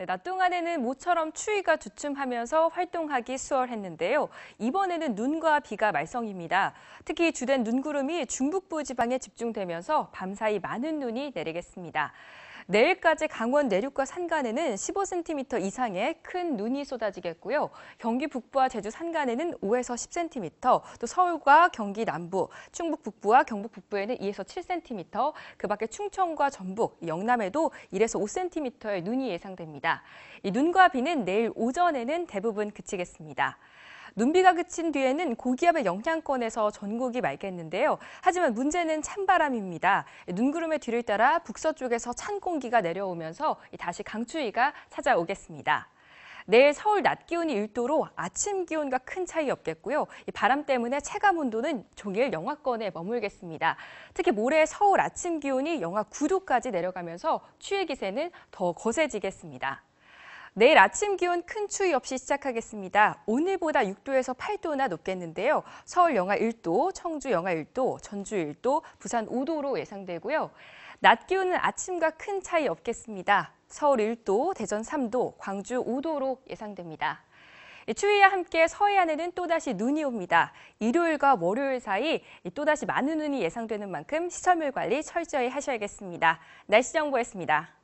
네, 낮 동안에는 모처럼 추위가 주춤하면서 활동하기 수월했는데요. 이번에는 눈과 비가 말썽입니다. 특히 주된 눈구름이 중북부 지방에 집중되면서 밤사이 많은 눈이 내리겠습니다. 내일까지 강원 내륙과 산간에는 15cm 이상의 큰 눈이 쏟아지겠고요. 경기 북부와 제주 산간에는 5에서 10cm, 또 서울과 경기 남부, 충북 북부와 경북 북부에는 2에서 7cm, 그 밖에 충청과 전북, 영남에도 1에서 5cm의 눈이 예상됩니다. 이 눈과 비는 내일 오전에는 대부분 그치겠습니다. 눈비가 그친 뒤에는 고기압의 영향권에서 전국이 맑겠는데요. 하지만 문제는 찬바람입니다. 눈구름의 뒤를 따라 북서쪽에서 찬 공기가 내려오면서 다시 강추위가 찾아오겠습니다. 내일 서울 낮 기온이 1도로 아침 기온과 큰 차이 없겠고요. 바람 때문에 체감 온도는 종일 영하권에 머물겠습니다. 특히 모레 서울 아침 기온이 영하 9도까지 내려가면서 추위 기세는 더 거세지겠습니다. 내일 아침 기온 큰 추위 없이 시작하겠습니다. 오늘보다 6도에서 8도나 높겠는데요. 서울 영하 1도, 청주 영하 1도, 전주 1도, 부산 5도로 예상되고요. 낮 기온은 아침과 큰 차이 없겠습니다. 서울 1도, 대전 3도, 광주 5도로 예상됩니다. 추위와 함께 서해안에는 또다시 눈이 옵니다. 일요일과 월요일 사이 또다시 많은 눈이 예상되는 만큼 시설물 관리 철저히 하셔야겠습니다. 날씨 정보였습니다.